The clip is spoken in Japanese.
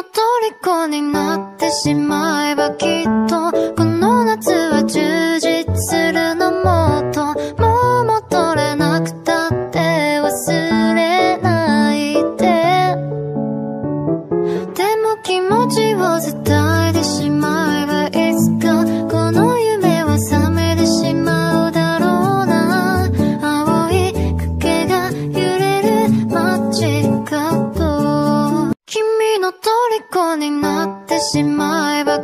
の虜になってしまえばきっとこの夏は充実するのもっともう戻れなくたって忘れないで。でも気持ちを伝えてしまえになってしまえば